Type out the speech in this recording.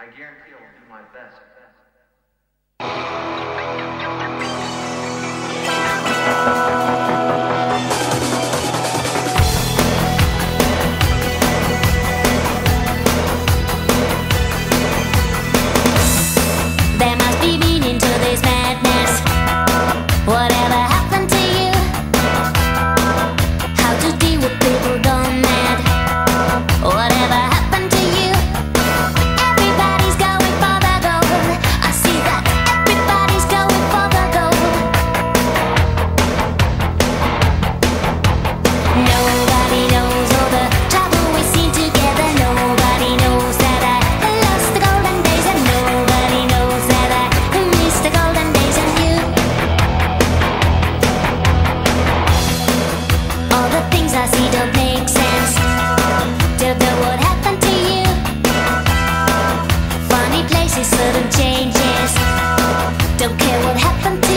I guarantee I will do my best nothing changes. Don't care what happened.